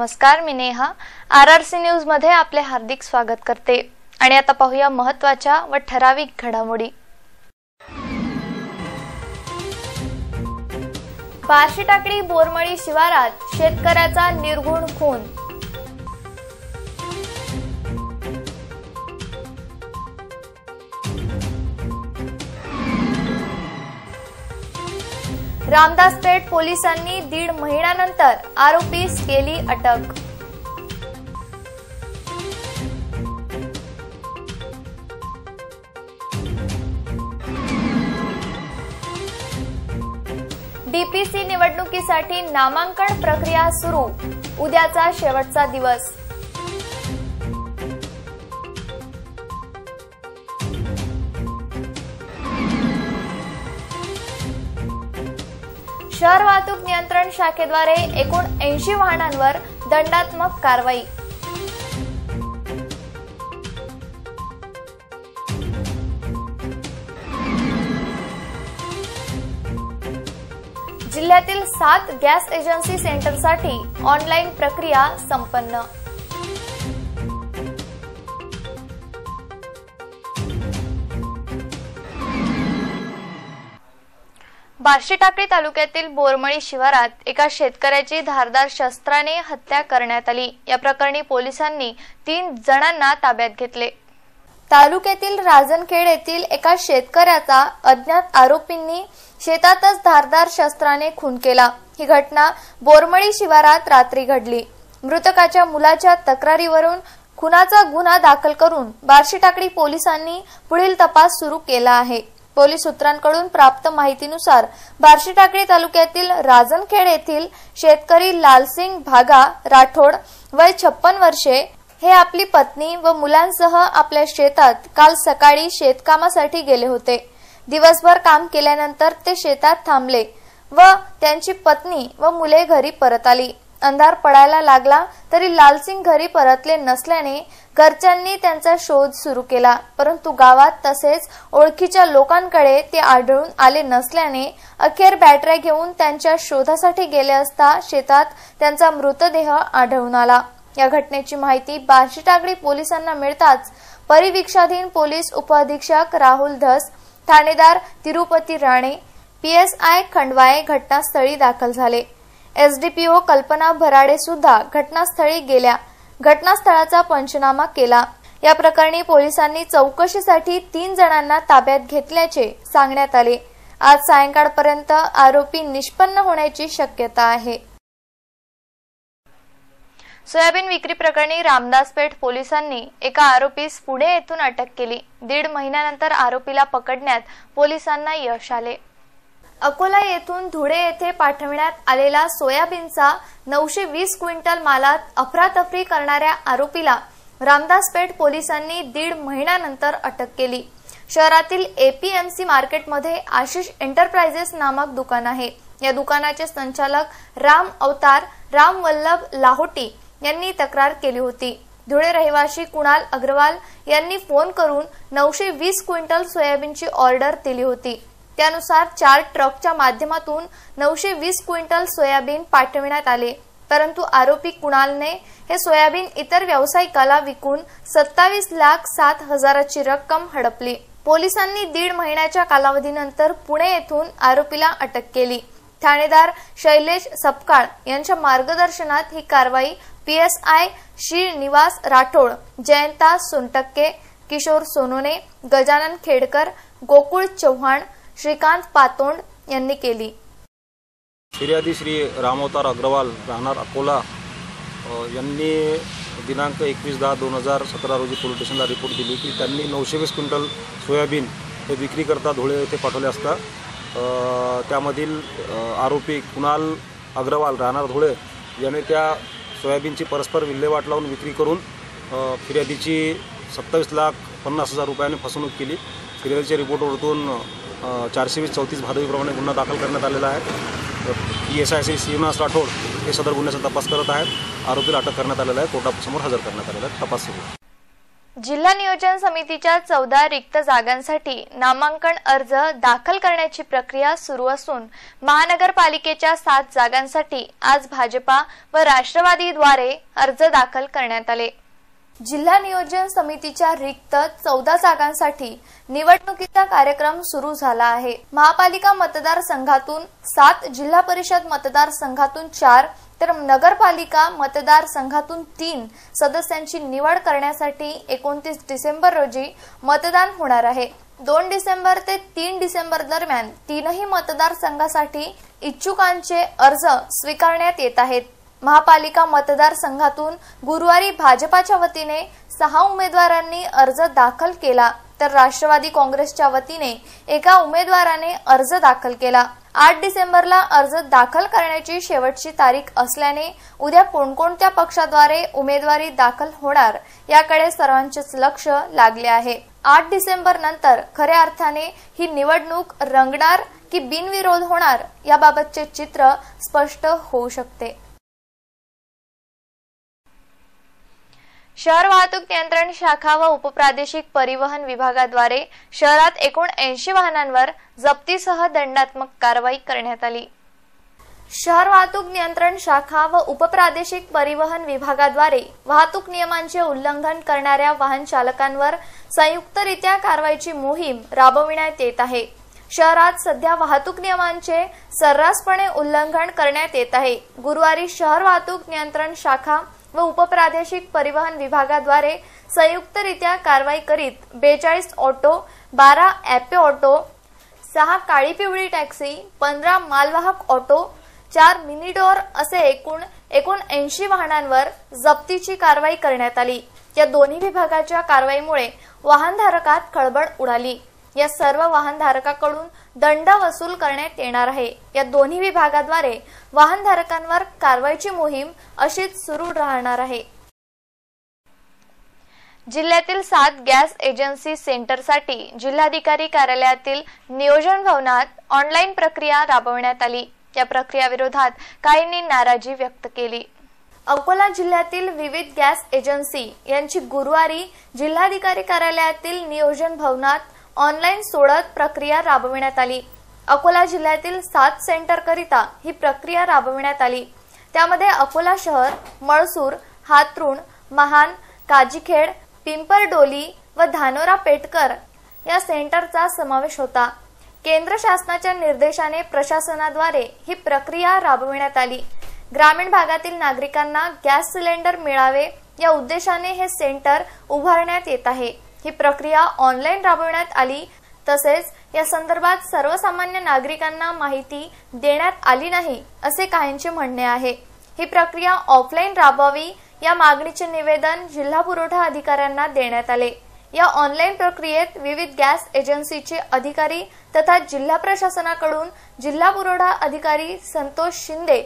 नमस्कार मी Neha. R R C न्यूजमध्ये आपले हार्दिक स्वागत करते. आणि आता पाहूया महत्त्वाच्या व ठराविक घडामोडी. बार्शी टाकडी बोरमळी शिवारात शेतकऱ्याचा निर्गुण खून रामदासपेठ पोलिसांनी दीड महिन्यानंतर आरोपीस केली अटक. डीपीसी निवडणुकीसाठी नामांकन प्रक्रिया सुरू. उद्याचा शेवटचा दिवस. वाहतूक नियंत्रण शाखेद्वारे एकूण ऐंशी वाहनांवर दंडात्मक कारवाई. जिल्ह्यातील सात गॅस एजन्सी सेंटरसाठी ऑनलाईन प्रक्रिया संपन्न. बार्शी टाकळी तालुक्यातील बोरमळी शिवारात एका शेतकऱ्याची धारदार शस्त्राने हत्या करण्यात आली. या प्रकरणी पोलिसांनी तीन जणांना ताब्यात घेतले. तालुक्यातील राजनखेड येथील एका शेतकऱ्याचा अज्ञात आरोपींनी शेतातच धारदार शस्त्राने खून केला. ही घटना बोरमळी शिवारात रात्री घडली. मृतकाच्या मुलाच्या तक्रारीवरून खुनाचा गुन्हा दाखल करून बार्शी टाकळी पोलिसांनी पुढील तपास सुरू केला आहे. पोलीस सूत्रांकडून प्राप्त माहितीनुसार बार्शी टाकळी तालुक्यातील राजनखेड येथील शेतकरी लालसिंग भागा राठोड वय छप्पन वर्षे हे आपली पत्नी व मुलांसह आपल्या शेतात काल सकाळी शेतकामासाठी गेले होते. दिवसभर काम केल्यानंतर ते शेतात थांबले व त्यांची पत्नी व मुले घरी परत आली. अंधार पडायला लागला तरी लालसिंग घरी परतले नसल्याने घरच्यांनी त्यांचा शोध सुरू केला. परंतु गावात तसेच ओळखीच्या लोकांकडे ते आढळून आले नसल्याने अखेर बॅटऱ्या घेऊन त्यांच्या शोधासाठी गेले असता शेतात त्यांचा मृतदेह आढळून आला. या घटनेची माहिती बार्शी टाकडी पोलिसांना मिळताच परिवीक्षाधीन पोलीस उपअधीक्षक राहुल धस ठाणेदार तिरुपती राणे पीएसआय खंडवाये घटनास्थळी दाखल झाले. एसडीपीओ कल्पना भराडे सुद्धा घटनास्थळी गेल्या. घटनास्थळाचा पंचनामा केला. या प्रकरणी पोलिसांनी चौकशीसाठी तीन जणांना ताब्यात घेतल्याचे सांगण्यात आले. आज सायंकाळपर्यंत आरोपी निष्पन्न होण्याची शक्यता आहे. सोयाबीन विक्री प्रकरणी रामदासपेठ पोलिसांनी एका आरोपीस पुणे येथून अटक केली. दीड महिन्यानंतर आरोपीला पकडण्यात पोलिसांना यश आले. अकोला येथून धुळे येथे पाठविण्यात आलेला सोयाबीनचा नऊशे वीस क्विंटल मालात अफरातफरी करणाऱ्या आरोपीला रामदासपेठ पोलिसांनी दीड महिन्यानंतर अटक केली. शहरातील एपीएमसी मार्केटमध्ये आशिष एंटरप्राइजेस नामक दुकान आहे. या दुकानाचे संचालक राम अवतार राम वल्लभ लाहोटी यांनी तक्रार केली होती. धुळे रहिवाशी कुणाल अग्रवाल यांनी फोन करून नऊशे वीस क्विंटल सोयाबीनची ऑर्डर दिली होती. त्यानुसार चार ट्रकच्या माध्यमातून नऊशे वीस क्विंटल सोयाबीन पाठविण्यात आले. परंतु आरोपी कुणालने हे सोयाबीन इतर व्यावसायिकाला विकून सत्तावीस लाख सात हजाराची रक्कम हडपली. पोलिसांनी दीड महिन्याच्या कालावधीनंतर पुणे येथून आरोपीला अटक केली. ठाणेदार शैलेश सपकाळ यांच्या मार्गदर्शनात ही कारवाई पीएसआय श्रीनिवास राठोड जयंता सोनटक्के किशोर सोनोने गजानन खेडकर गोकुळ चव्हाण श्रीकांत पातोंड यांनी केली. फिर्यादी श्री रामवतार अग्रवाल राहणार अकोला यांनी दिनांक एकवीस दहा दोन हजार सतरा रोजी पोलीस स्टेशनला रिपोर्ट दिली की त्यांनी नऊशे वीस क्विंटल सोयाबीन हे विक्रीकरता धुळे येथे पाठवले असता त्यामधील आरोपी कुणाल अग्रवाल राहणार धुळे याने त्या सोयाबीनची परस्पर विल्हेवाट लावून विक्री करून फिर्यादीची सत्तावीस लाख पन्नास हजार रुपयाने फसवणूक केली. फिर्यादीच्या रिपोर्टवरतून चारशे वीस चौतीस भादवीप्रमाणे गुन्हा दाखल करण्यात आलेला आहे. P S I C Shrinivas Rathod हे सदर गुन्ह्याचा तपास करत आहेत. आरोपीला अटक करण्यात आलेला आहे. कोर्टासमोर हजर करण्यात आलेला आहे. तपास सुरू. जिल्हा नियोजन समितीच्या चौदा रिक्त जागांसाठी नामांकन अर्ज दाखल करण्याची प्रक्रिया सुरू असून महानगरपालिकेच्या सात जागांसाठी आज भाजपा व राष्ट्रवादीद्वारे अर्ज दाखल करण्यात आले. जिल्हा नियोजन समितीच्या रिक्त चौदा जागांसाठी निवडणुकीचा कार्यक्रम सुरू झाला आहे. महापालिका मतदारसंघातून सात जिल्हा परिषद मतदारसंघातून चार तर नगरपालिका मतदारसंघातून तीन सदस्यांची निवड करण्यासाठी एकोणतीस डिसेंबर रोजी मतदान होणार आहे. दोन डिसेंबर ते तीन डिसेंबर दरम्यान तीनही मतदारसंघासाठी इच्छुकांचे अर्ज स्वीकारण्यात येत आहेत. महापालिका मतदारसंघातून गुरुवारी भाजपाच्या वतीने सहा उमेदवारांनी अर्ज दाखल केला तर राष्ट्रवादी काँग्रेसच्या वतीने एका उमेदवाराने अर्ज दाखल केला. आठ डिसेंबरला अर्ज दाखल करण्याची शेवटची तारीख असल्याने उद्या कोणकोणत्या पक्षाद्वारे उमेदवारी दाखल होणार याकडे सर्वांचेच लक्ष लागले आहे. आठ डिसेंबर नंतर खऱ्या अर्थाने ही निवडणूक रंगणार की बिनविरोध होणार याबाबतचे चित्र स्पष्ट होऊ शकते. शहर वाहतूक नियंत्रण शाखा व उपप्रादेशिक परिवहन विभागाद्वारे शहरात एकूण ऐंशी वाहनांवर जप्तीसह दंडात्मक कारवाई करण्यात आली. शहर वाहतूक नियंत्रण शाखा व उपप्रादेशिक परिवहन विभागाद्वारे वाहतूक नियमांचे उल्लंघन करणाऱ्या वाहन चालकांवर संयुक्तरित्या कारवाईची मोहीम राबविण्यात येत आहे. शहरात सध्या वाहतूक नियमांचे सर्रासपणे उल्लंघन करण्यात येत आहे. गुरुवारी शहर वाहतूक नियंत्रण शाखा व उपप्रादेशिक परिवहन विभागाद्वारे संयुक्तरित्या कारवाई करीत बेचाळीस ऑटो बारा ॲपे ऑटो सहा काळी पिवळी टॅक्सी पंधरा मालवाहक ऑटो चार मिनिडोर असे एकूण एकूण ऐंशी वाहनांवर जप्तीची कारवाई करण्यात आली. या दोन्ही विभागाच्या कारवाईमुळे वाहनधारकात खळबळ उडाली. या सर्व वाहनधारकाकडून दंड वसूल करण्यात येणार आहे. या दोन्ही विभागाद्वारे वाहनधारकांवर कारवाईची मोहीम अशीच सुरू राहणार आहे. जिल्ह्यातील सात गॅस एजन्सी सेंटरसाठी जिल्हाधिकारी कार्यालयातील नियोजन भवनात ऑनलाईन प्रक्रिया राबवण्यात आली. या प्रक्रियाविरोधात काहींनी नाराजी व्यक्त केली. अकोला जिल्ह्यातील विविध गॅस एजन्सी यांची गुरुवारी जिल्हाधिकारी कार्यालयातील नियोजन भवनात ऑनलाईन सोडत प्रक्रिया राबविण्यात आली. अकोला जिल्ह्यातील सात सेंटरकरिता ही प्रक्रिया राबविण्यात आली. त्यामध्ये अकोला शहर मळसूर हातरुण महान काजीखेड पिंपरडोली व धानोरा पेटकर या सेंटरचा समावेश होता. केंद्र शासनाच्या निर्देशाने प्रशासनाद्वारे ही प्रक्रिया राबविण्यात आली. ग्रामीण भागातील नागरिकांना गॅस सिलेंडर मिळावे या उद्देशाने हे सेंटर उभारण्यात येत आहे. ही प्रक्रिया ऑनलाईन राबविण्यात आली. तसेच या संदर्भात सर्वसामान्य नागरिकांना माहिती देण्यात आली नाही असे काहींचे म्हणणे आहे. ही प्रक्रिया ऑफलाईन राबवावी या मागणीचे निवेदन जिल्हा पुरवठा अधिकाऱ्यांना देण्यात आले. या ऑनलाईन प्रक्रियेत विविध गॅस एजन्सीचे अधिकारी तथा जिल्हा प्रशासनाकडून जिल्हा पुरवठा अधिकारी संतोष शिंदे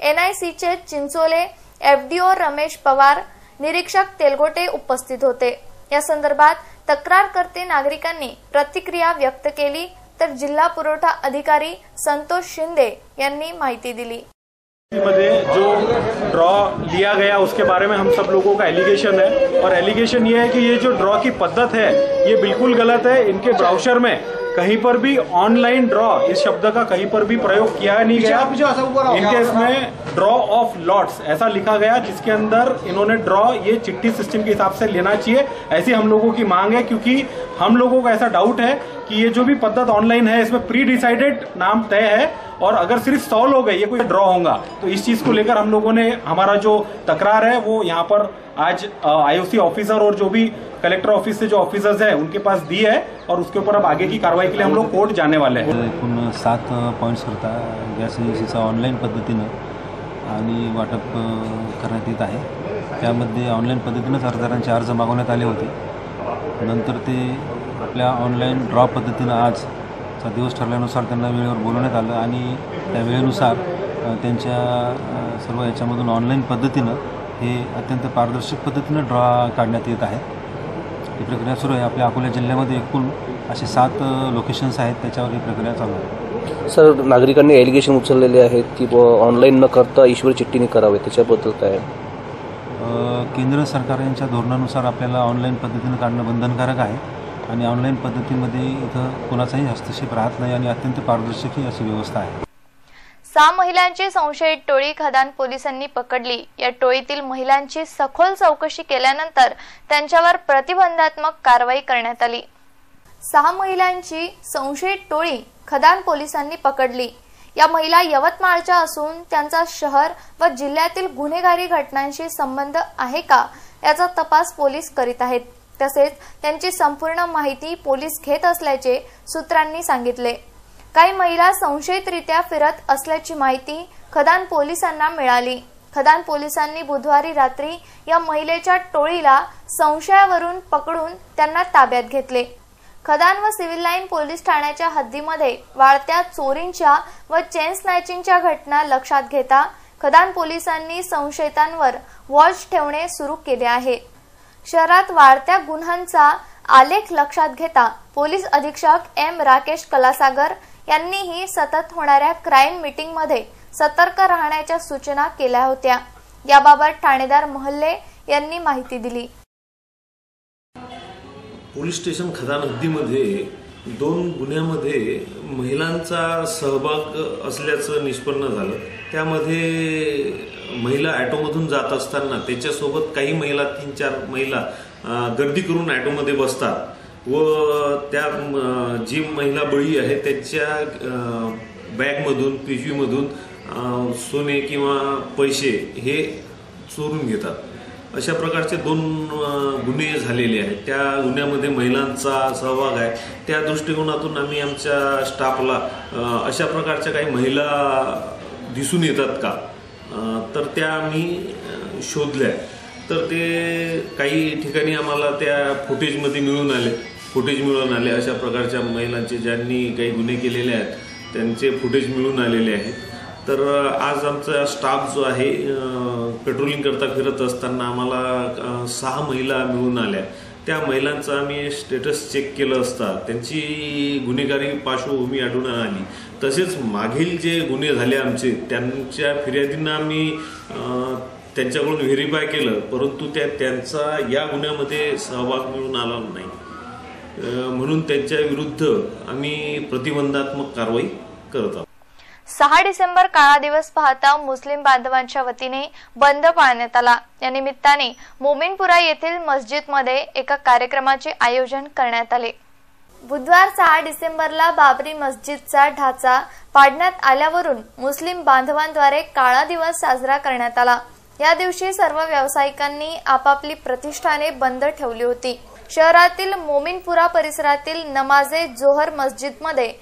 एनआयसीचे चिंचोले एफडीओ रमेश पवार निरीक्षक तेलगोटे उपस्थित होते. या संदर्भात तक्रारकर्ते नागरिकांनी प्रतिक्रिया व्यक्त केली तर जिल्हा पुरवठा अधिकारी संतोष शिंदे यांनी माहिती दिली. मध्ये जो ड्रॉ लिया गया उसके बारे में हम सब लोगों का एलिगेशन है। और एलिगेशन ये है कि ये जो ड्रॉ की पद्धत है ये बिल्कुल गलत है। इनके ब्राउशर में कहीं पर भी ऑनलाइन ड्रॉ इस शब्द का कहीं पर भी प्रयोग किया नहीं गया इनके इसमें ड्रॉ ऑफ लॉट्स ऐसा लिखा गया जिसके अंदर इन्होंने ड्रॉ ये चिट्ठी सिस्टम के हिसाब से लेना चाहिए ऐसी हम लोगों की मांग है क्योंकि हम लोगों का ऐसा डाउट है कि ये जो भी पद्धत ऑनलाइन है इसमें प्री डिसाइडेड नाम तय है और अगर सिर्फ सौ लोग है ये कोई ड्रॉ होगा तो इस चीज को लेकर हम लोगों ने हमारा जो तकरार है वो यहाँ पर आज आईओसी ऑफिसर और जो भी कलेक्टर ऑफिस से जो ऑफिसर्स है उनके पास दी है और उसके ऊपर अब आगे की कार्रवाई के लिए हम लोग कोर्ट जाने वाले हैं। एकूण सात पॉईंट्स करता गॅस एजन्सीचा ऑनलाईन पद्धतीनं आणि वाटप करण्यात येत आहे. त्यामध्ये ऑनलाईन पद्धतीनंच अर्जदारांचे अर्ज मागवण्यात आले होते. नंतर ते आपल्या ऑनलाईन ड्रॉ पद्धतीनं आजचा दिवस ठरल्यानुसार त्यांना वेळेवर बोलवण्यात आलं आणि त्या वेळेनुसार त्यांच्या सर्व याच्यामधून ऑनलाईन पद्धतीनं हे अत्यंत पारदर्शक पद्धतीनं ड्रॉ काढण्यात येत आहे. ही प्रक्रिया सुरू आहे. आपल्या अकोला जिल्ह्यामध्ये एकूण असे सात लोकेशन्स आहेत. त्याच्यावर ही प्रक्रिया चालू आहे. सर नागरिकांनी एलिगेशन उचललेले आहेत की ऑनलाईन न करता ईश्वर चिठ्ठीने करावे. त्याच्याबद्दल काय? केंद्र सरकार यांच्या धोरणानुसार आपल्याला ऑनलाईन पद्धतीनं काढणं बंधनकारक आहे. आणि ऑनलाईन पद्धतीमध्ये इथं कोणाचाही हस्तक्षेप राहत नाही आणि अत्यंत पारदर्शक ही अशी व्यवस्था आहे. सहा महिलांची संशयित टोळी खदान पोलिसांनी पकडली. या टोळीतील महिलांची सखोल चौकशी केल्यानंतर त्यांच्यावर प्रतिबंधात्मक कारवाई करण्यात आली. सहा महिलांची संशयित टोळी खदान पोलिसांनी पकडली. या महिला यवतमाळच्या असून त्यांचा शहर व जिल्ह्यातील गुन्हेगारी घटनांशी संबंध आहे का याचा तपास पोलीस करीत आहेत. तसेच त्यांची संपूर्ण माहिती पोलीस घेत असल्याचे सूत्रांनी सांगितले. काही महिला संशयितरित्या फिरत असल्याची माहिती खदान पोलिसांना मिळाली. खदान पोलिसांनी बुधवारी रात्री या महिलेच्या टोळीला संशयावरून पकडून त्यांना ताब्यात घेतले. खदान व सिव्हिल लाईन पोलीस ठाण्याच्या हद्दीमध्ये वाढत्या चोरींच्या व चेन स्नॅचिंगच्या घटना लक्षात घेता खदान पोलिसांनी संशयितांवर वॉच ठेवणे सुरू केले आहे. शहरात वाढत्या गुन्ह्यांचा आलेख लक्षात घेता पोलीस अधीक्षक एम राकेश कलासागर यांनीही सतत होणाऱ्या क्राईम मीटिंगमध्ये सतर्क राहण्याच्या सूचना केल्या होत्या. याबाबत ठाणेदार महल्ले यांनी माहिती दिली. पोलीस स्टेशन खदान हद्दीमध्ये दोन गुन्ह्यामध्ये महिलांचा सहभाग असल्याचं निष्पन्न झालं. त्यामध्ये महिला ॲटोमधून जात असताना त्याच्यासोबत काही महिला तीन चार महिला गर्दी करून ॲटोमध्ये बसतात. व त्या जी महिला बळी आहे त्याच्या बॅगमधून पिशवीमधून सोने किंवा पैसे हे चोरून घेतात. अशा प्रकारचे दोन गुन्हे झालेले आहेत. त्या गुन्ह्यामध्ये महिलांचा सहभाग आहे. त्या दृष्टिकोनातून आम्ही आमच्या स्टाफला अशा प्रकारच्या काही महिला दिसून येतात का? तर त्या आम्ही शोधल्या. तर ते काही ठिकाणी आम्हाला त्या फुटेजमध्ये मिळून आले. फुटेज मिळून आले. अशा प्रकारच्या महिलांचे ज्यांनी काही गुन्हे केलेले आहेत त्यांचे फुटेज मिळून आलेले आहेत. तर आज आमचा स्टाफ जो आहे पेट्रोलिंग करता फिरत असताना आम्हाला सहा महिला मिळून आल्या. त्या महिलांचं आम्ही स्टेटस चेक केलं असता. त्यांची गुन्हेगारी पार्श्वभूमी आढळून आली. तसेच मागील जे गुन्हे झाले आमचे त्यांच्या फिर्यादींना आम्ही त्यांच्याकडून व्हेरीफाय केलं. परंतु त्या त्यांचा या गुन्ह्यामध्ये सहभाग मिळून आला नाही. म्हणून त्यांच्या विरुद्ध आम्ही प्रतिबंधात्मक कारवाई करत आहोत. सहा डिसेंबर काळा दिवस पाहता मुस्लिम बांधवांच्या वतीने बंद पाळण्यात आला. या निमित्ताने मोमिनपुरा येथील मस्जिदमध्ये एका कार्यक्रमाचे आयोजन करण्यात आले. बुधवार सहा डिसेंबरला बाबरी मस्जिदचा ढाचा पाडण्यात आल्यावरून मुस्लिम बांधवांद्वारे काळा दिवस साजरा करण्यात आला. या दिवशी सर्व व्यावसायिकांनी आपापली प्रतिष्ठाने बंद ठेवली होती. शहरातील मोमिनपुरा परिसरातील नमाजे जोहर मस्जिदमध्ये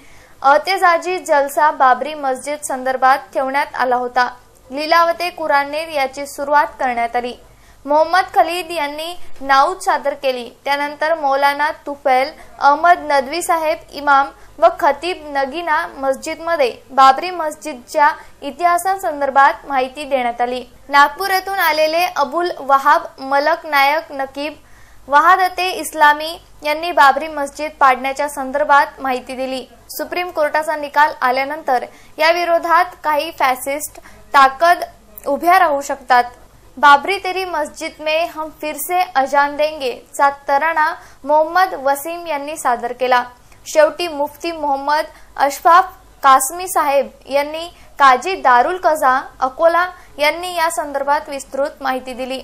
अतेजाजी जलसा बाबरी मस्जिद संदर्भात ठेवण्यात आला होता. लिलावते कुरानेर याची सुरुवात करण्यात आली. मोहम्मद खलीद यांनी नाऊद सादर केली. त्यानंतर मौलाना तुफैल अहमद नदवी साहेब इमाम व खतीब नगीना मस्जिदमध्ये बाबरी मस्जिदच्या इतिहासासंदर्भात माहिती देण्यात आली. नागपूर येथून आलेले अबुल वहाब मलक नायक नकीब वहादते इस्लामी यांनी बाबरी मस्जिद पाडण्याच्या संदर्भात माहिती दिली. सुप्रीम कोर्टाचा निकाल आल्यानंतर या विरोधात काही फॅसिस्ट ताकद उभ्या राहू शकतात. बाबरी तेरी मस्जिद में हम फिर से अजान देंगे चा तराणा मोहम्मद वसीम यांनी सादर केला. शेवटी मुफ्ती मोहम्मद अशफाफ कासमी साहेब यांनी काजी दारुल कझा अकोला यांनी या संदर्भात विस्तृत माहिती दिली.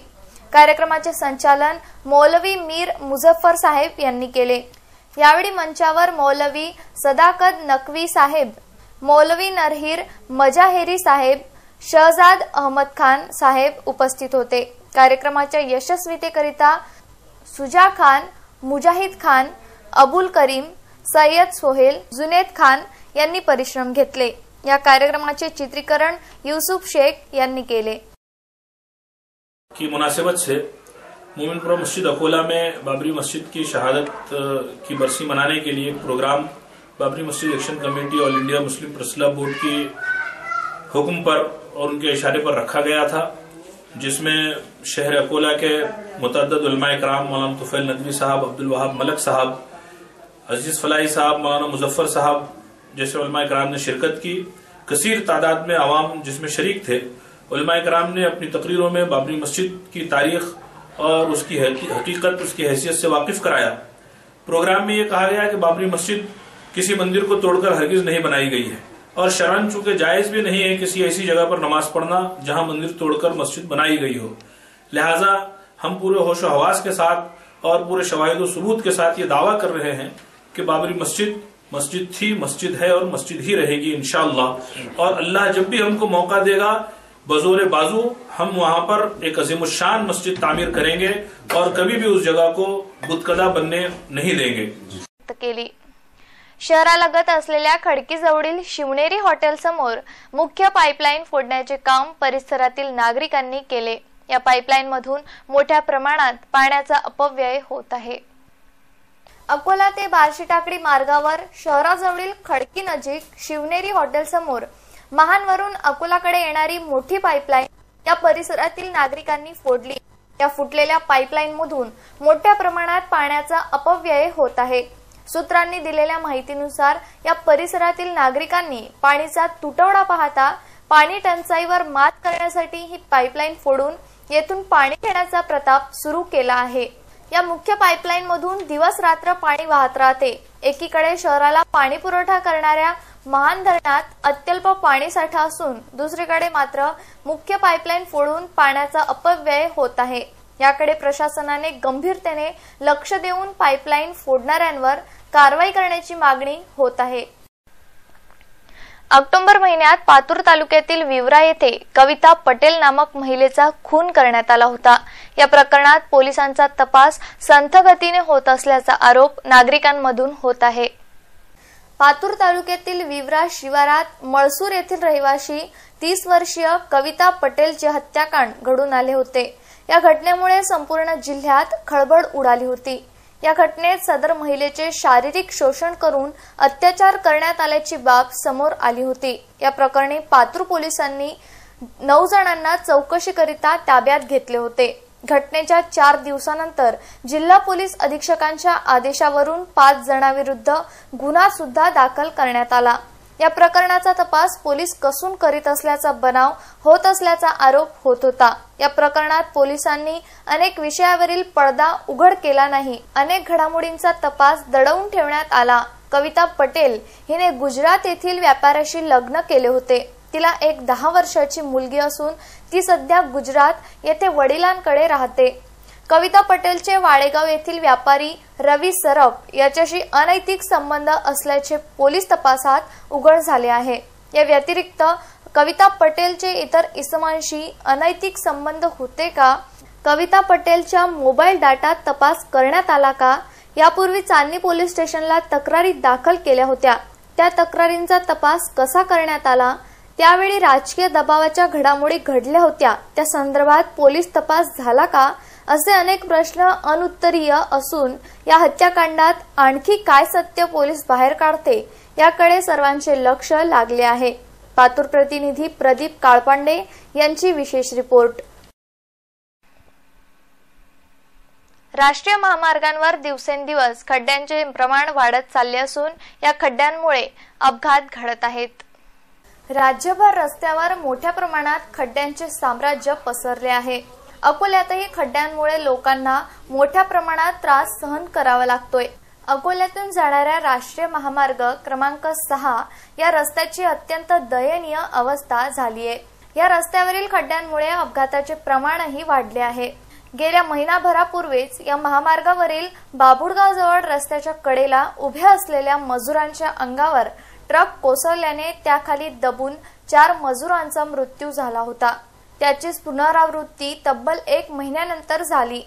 कार्यक्रमाचे संचालन मौलवी मीर मुझफ्फर साहेब यांनी केले. यावेळी मंचावर मौलवी सदाकत नकवी साहेब मौलवी नरहीर मजाहेरी साहेब शहजाद अहमद खान साहेब उपस्थित होते. कार्यक्रमाच्या यशस्वीतेकरिता सुजा खान मुजाहिद खान अबुल करीम सय्यद सोहेल जुनेद खान यांनी परिश्रम घेतले. या कार्यक्रमाचे चित्रीकरण युसुफ शेख यांनी केले. की मुनासिबत से मोमिनपुरा मस्जिद अकोला में बाबरी मस्जिद की शहादत अ, की बरसी मनाने के लिए एक program Babri Masjid action committee all India Muslim press club board के हुक्म पर और उनके इशारे पर रखा गया था जिसमें शहर अकोला के मुतद कराम मौलाना तुफैल नदवी साहब अब्दुल वहाब मलक साहब अजीज फलाई साहब मौलाना मुजफ्फर साहब जैसे कराम ने शिरकत की कसीर तादाद में आवाम जिसमें शरीक थे उलमा कराम ने अपनी तकरीरों में बाबरी मस्जिद की तारीख और उसकी हकीकत उसकी हैसियत से वाकिफ कराया प्रोग्राम में ये कहा गया कि बाबरी मस्जिद किसी मंदिर को तोड़कर हरगिज नहीं बनाई गई है और शरण चूंकि जायज भी नहीं है किसी ऐसी जगह पर नमाज पढ़ना जहां मंदिर तोड़कर मस्जिद बनाई गई हो लिहाजा हम पूरे होश हवास के साथ और पूरे शवाहिद सबूत के साथ ये दावा कर रहे हैं कि बाबरी मस्जिद मस्जिद थी मस्जिद है और मस्जिद ही रहेगी इनशाला और अल्लाह जब भी हमको मौका देगा बजोर बाजू हम वहां पर एक अजीमुशान मस्जिद तामीर करेंगे और कभी भी उस जगह को बुतकदा बनने नहीं देंगे। केली. शहरालगत असलेल्या खडकीजवळील शिवनेरी हॉटेल समोर मुख्य पाईपलाईन फोडण्याचे काम परिसरातील नागरिकांनी केले. या पाईपलाईन मधून मोठ्या प्रमाणात पाण्याचा अपव्यय होत आहे. अकोला ते बार्शी टाकडी मार्गावर शहराजवळील खडकी नजीक शिवनेरी हॉटेल समोर महानवरून अकोलाकडे येणारी मोठी पाईपलाईन या परिसरातील नागरिकांनी फोडली. या फुटलेल्या पाईपलाईन मधून मोठ्या प्रमाणात पाण्याचा अपव्यय होत आहे. सूत्रांनी दिलेल्या माहितीनुसार या परिसरातील नागरिकांनी पाणीचा तुटवडा पाहता पाणी टंचाईवर मात करण्यासाठी ही पाईपलाईन फोडून येथून पाणी घेण्याचा प्रताप सुरू केला आहे. या मुख्य पाईपलाईन मधून दिवस रात्र पाणी वाहत राहते. एकीकडे शहराला पाणी पुरवठा करणाऱ्या महान धरणात अत्यल्प पाणी साठा असून दुसरीकडे मात्र मुख्य पाईपलाईन फोडून पाण्याचा अपव्यय होत आहे. याकडे प्रशासनाने गंभीरतेने लक्ष देऊन पाईपलाईन फोडणाऱ्यांवर कारवाई करण्याची मागणी होत आहे. ऑक्टोबर महिन्यात पातूर तालुक्यातील विवरा येथे कविता पटेल नामक महिलेचा खून करण्यात आला होता. या प्रकरणात पोलिसांचा तपास संथगतीने होत असल्याचा आरोप नागरिकांमधून होत आहे. पातूर तालुक्यातील विवरा शिवारात मळसूर येथील रहिवाशी तीस वर्षीय कविता पटेलचे हत्याकांड घडून आले होते. या घटनेमुळे संपूर्ण जिल्ह्यात खळबळ उडाली होती. या घटनेत सदर महिलेचे शारीरिक शोषण करून अत्याचार करण्यात आल्याची बाब समोर आली होती. या प्रकरणी पातूर पोलिसांनी नऊ जणांना चौकशीकरिता ताब्यात घेतले होते. घटनेच्या चार दिवसानंतर जिल्हा पोलीस अधीक्षकांच्या आदेशावरून पाच जणांविरुद्ध गुन्हा सुद्धा दाखल करण्यात आला. या प्रकरणाचा तपास पोलीस कसून करीत असल्याचा बनाव होत असल्याचा आरोप होत होता. या प्रकरणात पोलिसांनी अनेक विषयावरील पडदा उघड केला नाही. अनेक घडामोडींचा तपास दडवून ठेवण्यात आला. कविता पटेल हिने गुजरात येथील व्यापाऱ्याशी लग्न केले होते. तिला एक दहा वर्षाची मुलगी असून ती सध्या गुजरात येथे वडिलांकडे राहते. कविता पटेलचे वाडेगाव येथील व्यापारी रवी सरफ याच्याशी अनैतिक संबंध असल्याचे पोलीस तपासात उघड झाले आहे. या व्यतिरिक्त कविता पटेलचे इतर इसमांशी अनैतिक संबंध होते का? कविता पटेलच्या मोबाईल डाटा तपास करण्यात आला का? यापूर्वी चांदणी पोलीस स्टेशनला तक्रारी दाखल केल्या होत्या. त्या तक्रारींचा तपास कसा करण्यात आला? त्यावेळी राजकीय दबावाच्या घडामोडी घडल्या होत्या. त्या संदर्भात पोलीस तपास झाला का? असे अनेक प्रश्न अनुत्तरीय असून या हत्याकांडात आणखी काय सत्य पोलीस बाहेर काढते याकडे सर्वांचे लक्ष लागले आहे. पातूर प्रतिनिधी प्रदीप काळपांडे यांची विशेष रिपोर्ट. राष्ट्रीय महामार्गांवर दिवसेंदिवस खड्ड्यांचे प्रमाण वाढत चालले असून या खड्ड्यांमुळे अपघात घडत आहेत. राज्यभर रस्त्यावर मोठ्या प्रमाणात खड्ड्यांचे साम्राज्य पसरले आहे. अकोल्यातही खड्ड्यांमुळे लोकांना मोठ्या प्रमाणात त्रास सहन करावा लागतोय. अकोल्यातून जाणाऱ्या राष्ट्रीय महामार्ग क्रमांक सहा या रस्त्याची अत्यंत दयनीय अवस्था झालीय. या रस्त्यावरील खड्ड्यांमुळे अपघाताचे प्रमाणही वाढले आहे. गेल्या महिनाभरापूर्वीच या महामार्गावरील बाबुळगाव जवळ रस्त्याच्या कडेला उभ्या असलेल्या मजुरांच्या अंगावर ट्रक कोसळल्याने त्याखाली दबून चार मजुरांचा मृत्यू झाला होता. त्याचीच पुनरावृत्ती तब्बल एक महिन्यानंतर झाली.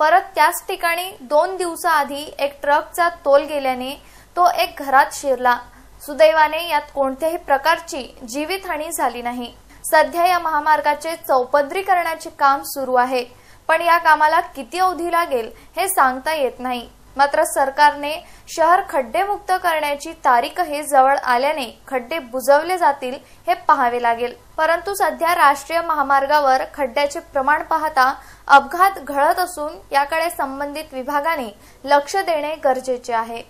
परत त्याच ठिकाणी दोन दिवसाआधी एक ट्रकचा तोल गेल्याने तो एक घरात शिरला. सुदैवाने यात कोणत्याही प्रकारची जीवितहानी झाली नाही. सध्या या महामार्गाचे चौपदरीकरणाचे काम सुरू आहे पण या कामाला किती अवधी लागेल हे सांगता येत नाही. मात्र सरकारने शहर खड्डेमुक्त करण्याची तारीखही जवळ आल्याने खड्डे बुजवले जातील हे पाहावे लागेल. परंतु सध्या राष्ट्रीय महामार्गावर खड्ड्याचे प्रमाण पाहता अपघात घडत असून याकडे संबंधित विभागाने लक्ष देणे गरजेचे आहे.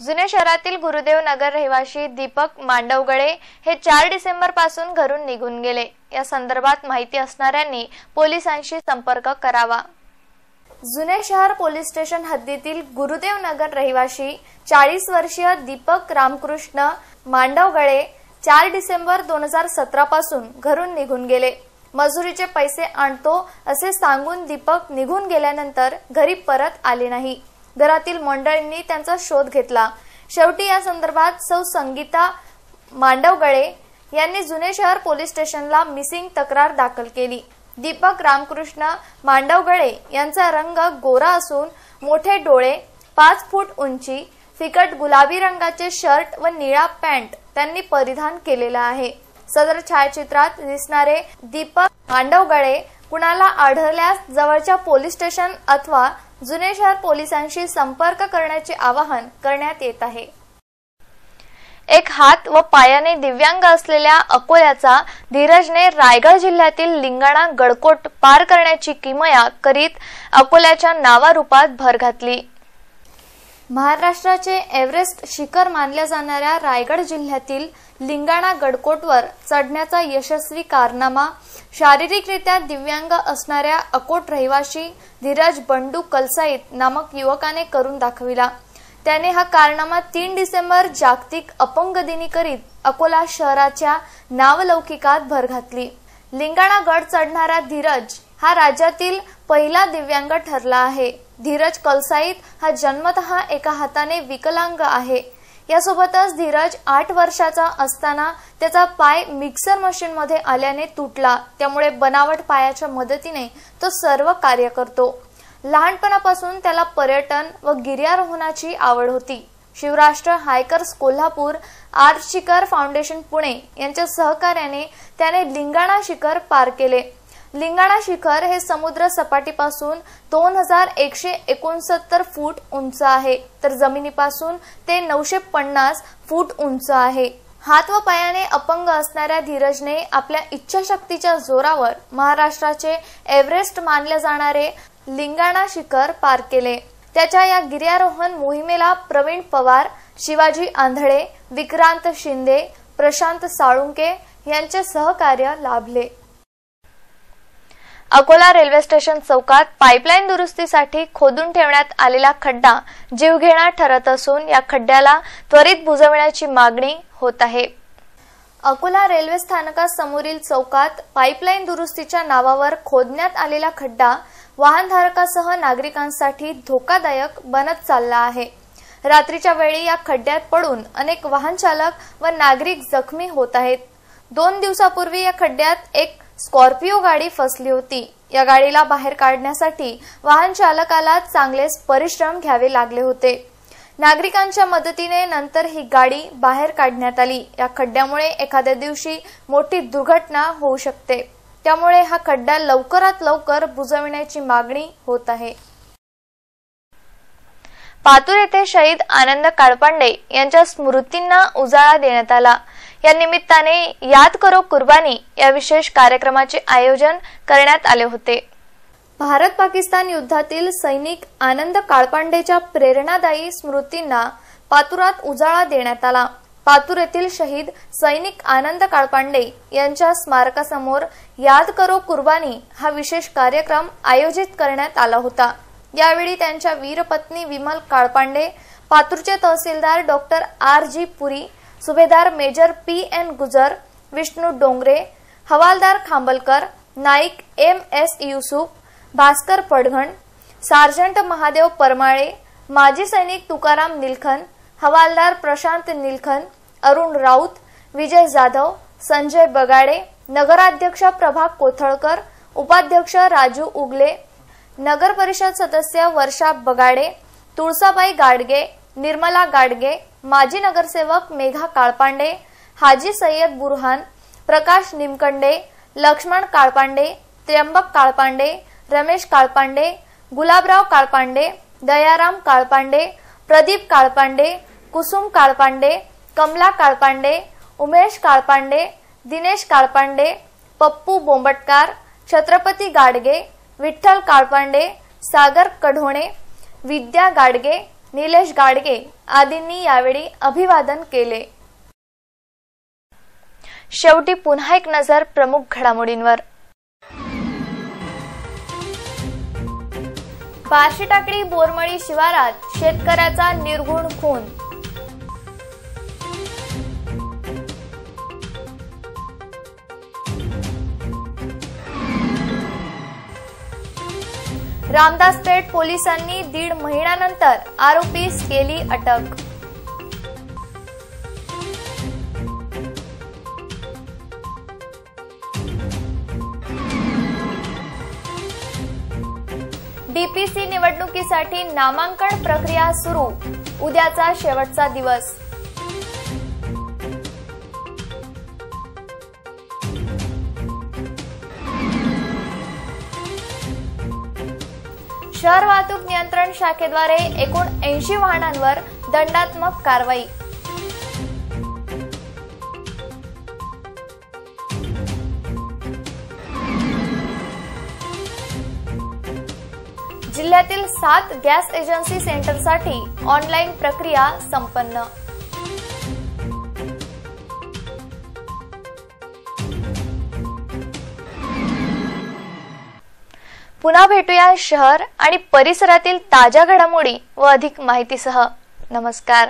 जुन्या शहरातील गुरुदेव नगर रहिवासी दीपक मांडवगळे हे चार डिसेंबरपासून घरून निघून गेले. या संदर्भात माहिती असणाऱ्यांनी पोलिसांशी संपर्क करावा. जुने शहर पोलीस स्टेशन हद्दीतील गुरुदेव नगर चाळीस वर्षीय दीपक रामकृष्ण मांडवगळे चार डिसेंबर दोन हजार सतरा पासून घरून निघून गेले. मजुरीचे पैसे आणतो असे सांगून दीपक निघून गेल्यानंतर घरी परत आले नाही. घरातील मंडळींनी त्यांचा शोध घेतला. शेवटी या संदर्भात सौ संगीता मांडवगळे यांनी जुने शहर पोलीस स्टेशनला मिसिंग तक्रार दाखल केली. दीपक रामकृष्ण मांडवगळे यांचा रंग गोरा असून मोठे डोळे पाच फूट उंची फिकट गुलाबी रंगाचे शर्ट व निळा पॅन्ट त्यांनी परिधान केलेला आहे. सदर छायाचित्रात दिसणारे दीपक मांडवगळे कुणाला आढळल्यास जवळच्या पोलीस स्टेशन अथवा जुने शहर पोलिसांशी संपर्क करण्याचे आवाहन करण्यात येत आहे. एक हात व पायाने दिव्यांग असलेल्या अकोल्याचा धीरजने रायगड जिल्ह्यातील लिंगाणा गडकोट पार करण्याची किमया करीत अकोल्याच्या नावारूपात भर घातली. महाराष्ट्राचे एव्हरेस्ट शिखर मानल्या जाणाऱ्या रायगड जिल्ह्यातील लिंगाणा गडकोटवर चढण्याचा यशस्वी कारनामा शारीरिकरित्या दिव्यांग असणाऱ्या अकोट रहिवाशी धीरज बंडू कलसाईत नामक युवकाने करून दाखविला. त्याने हा कारनामा तीन डिसेंबर जागतिक अपंग दिनी करीत अकोला शहराच्या नावलौकिकात भर घातली. लिंगाणा गड चढणारा धीरज हा राज्यातील पहिला दिव्यांग ठरला आहे. धीरज कलसाईत हा जन्मतः एका हाताने विकलांग आहे. यासोबतच धीरज आठ वर्षाचा असताना त्याचा पाय मिक्सर मशीन मध्ये आल्याने तुटला. त्यामुळे बनावट पायाच्या मदतीने तो सर्व कार्य करतो. लहानपणापासून त्याला पर्यटन व गिर्यारोहणाची आवड होती. Shivrashtra hikers Kolhapur art Shikhar foundation Pune यांच्या सहकार्याने त्याने लिंगाणा शिखर पार केले. लिंगाणा शिखर हे समुद्र सपाटीपासून दोन हजार एकशे एकोणसत्तर फूट उंच आहे. तर जमिनीपासून ते नऊशे पन्नास फूट उंच आहे. हात व पायाने अपंग असणाऱ्या धीरजने आपल्या इच्छाशक्तीच्या जोरावर महाराष्ट्राचे एव्हरेस्ट मानले जाणारे लिंगाणा शिखर पार केले. त्याच्या या गिर्यारोहण मोहिमेला प्रवीण पवार शिवाजी आंधळे विक्रांत शिंदे प्रशांत साळुंके यांचे सहकार्य लाभले. अकोला रेल्वे स्टेशन चौकात पाईपलाईन दुरुस्तीसाठी खोदून ठेवण्यात आलेला खड्डा जीवघेणा ठरत असून या खड्ड्याला त्वरित बुजवण्याची मागणी होत आहे. अकोला रेल्वे स्थानकासमोरील चौकात पाईपलाईन दुरुस्तीच्या नावावर खोदण्यात आलेला खड्डा वाहनधारकासह नागरिकांसाठी धोकादायक बनत चालला आहे. रात्रीच्या वेळी या खड्ड्यात पडून अनेक वाहन चालक व नागरिक जखमी होत आहेत. दोन दिवसापूर्वी या खड्ड्यात एक स्कॉर्पिओ गाडी फसली होती. या गाडीला बाहेर काढण्यासाठी वाहन चालकाला चांगलेच परिश्रम घ्यावे लागले होते. नागरिकांच्या मदतीने नंतर ही गाडी बाहेर काढण्यात आली. या खड्ड्यामुळे एखाद्या दिवशी मोठी दुर्घटना होऊ शकते. त्यामुळे हा खड्डा लवकरात लवकर बुजविण्याची मागणी होत आहे. पातूर येथे शहीद आनंद काळपांडे यांच्या स्मृतींना उजाळा देण्यात आला. या निमित्ताने याद करो कुर्बानी या विशेष कार्यक्रमाचे आयोजन करण्यात आले होते. भारत पाकिस्तान युद्धातील सैनिक आनंद काळपांडेच्या प्रेरणादायी स्मृतींना पातुरात उजाळा देण्यात आला. पातूर येथील शहीद सैनिक आनंद काळपांडे यांच्या स्मारकासमोर याद करो कुर्बानी हा विशेष कार्यक्रम आयोजित करण्यात आला होता. यावेळी त्यांच्या वीरपत्नी विमल काळपांडे पातूरचे तहसीलदार डॉक्टर आर जी पुरी सुभेदार major P N Gujar Vishnu Dongre हवालदार Khambalkar Naik M S Yusuf Bhaskar Padghan sergeant Mahadev Paramale माजी सैनिक तुकाराम निलखन हवालदार प्रशांत निलखन अरुण राऊत विजय जाधव संजय बगाडे नगराध्यक्ष प्रभा कोथळकर उपाध्यक्ष राजू उगले नगर परिषद सदस्य वर्षा बगाडे तुळसाबाई गाडगे निर्मला गाडगे माजी नगरसेवक मेघा काळपांडे हाजी सय्यद बुरहान प्रकाश निमकंडे लक्ष्मण काळपांडे त्र्यंबक काळपांडे रमेश काळपांडे गुलाबराव काळपांडे दयाराम काळपांडे प्रदीप काळपांडे कुसुम काळपांडे कमला काळपांडे उमेश काळपांडे दिनेश काळपांडे पप्पू बोंबटकार छत्रपती गाडगे विठ्ठल काळपांडे सागर कढोणे विद्या गाडगे निलेश गाडगे आदींनी यावेळी अभिवादन केले. शेवटी पुन्हा एक नजर प्रमुख घडामोडींवर. बार्शी टाकडी बोरमळी शिवारात शेतकऱ्याचा निर्गुण खून रामदास पेठ पोलिसांनी दीड महिन्यानंतर आरोपीस केली अटक. डीपीसी निवडणुकीसाठी नामांकन प्रक्रिया सुरू. उद्याचा शेवटचा दिवस. शहर वाहतूक नियंत्रण शाखेद्वारे एकूण ऐंशी वाहनांवर दंडात्मक कारवाई. जिल्ह्यातील सात गॅस एजन्सी सेंटरसाठी ऑनलाईन प्रक्रिया संपन्न. पुन्हा भेटूया शहर आणि परिसरातील ताज्या घडामोडी व अधिक माहितीसह. नमस्कार.